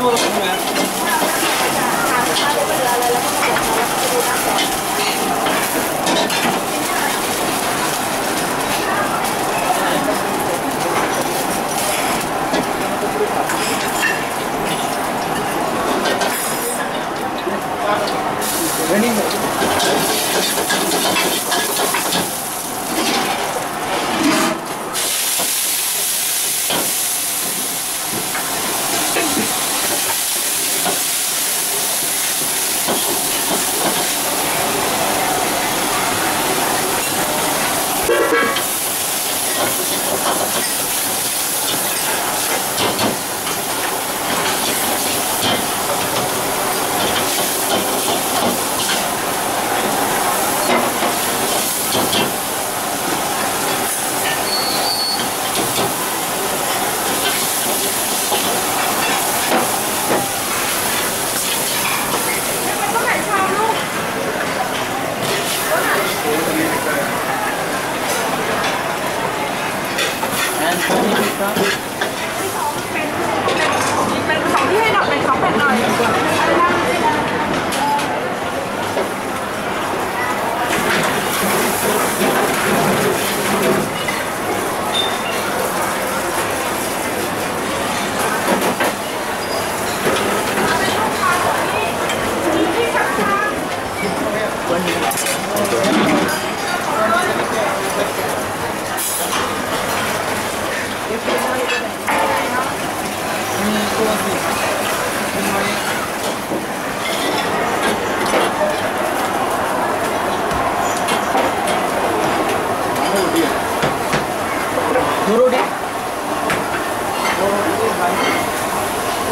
ดูเราเหมือนเฮ้ยนี่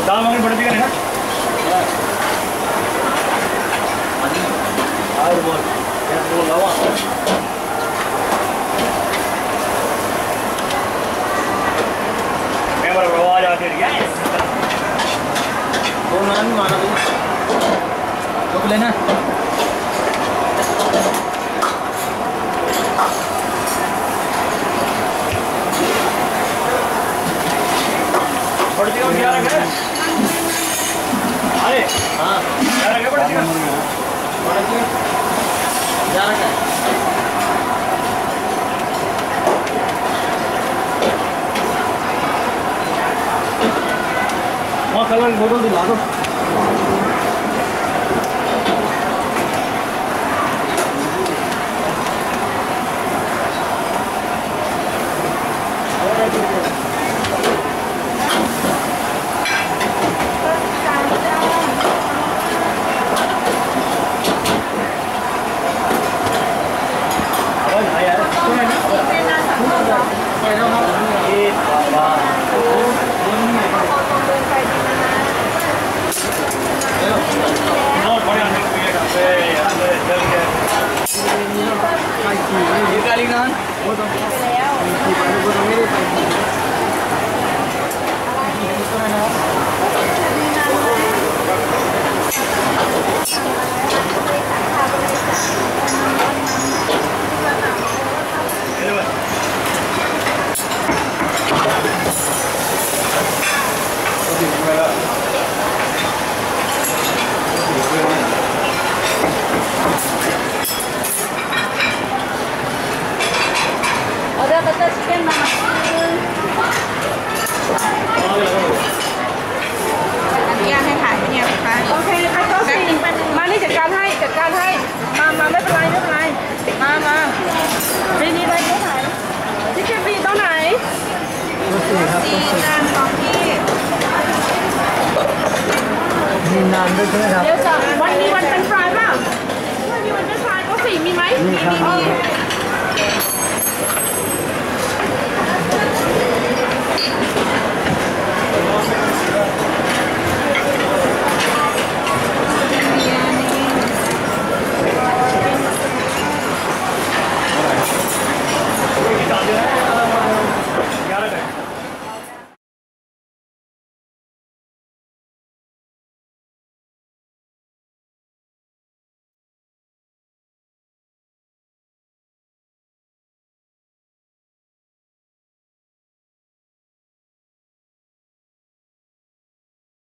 दाल मंगल बढ़ती करेगा मगन बड़ी चिकन है ना और बोल वो लवा मैं बड़ा आवाज़ आती है यस लेना बड़ी चिकन क्या रखे अरे हाँ? क्या रखे रखा है कलर की बोतल दिला दो านให้ มามาไม่เป็นไรไม่เป็นไร มามาดีนี้ไปที่ไหนที่เคฟบีตรงไหนซีนานสองที่มีนานด้วยใช่ไหมครับ เดี๋ยวจะวันนี้วันเป็นฟรายป่ะวันนี้วันเป็นฟรายก็สี่มีไหมมีมีมี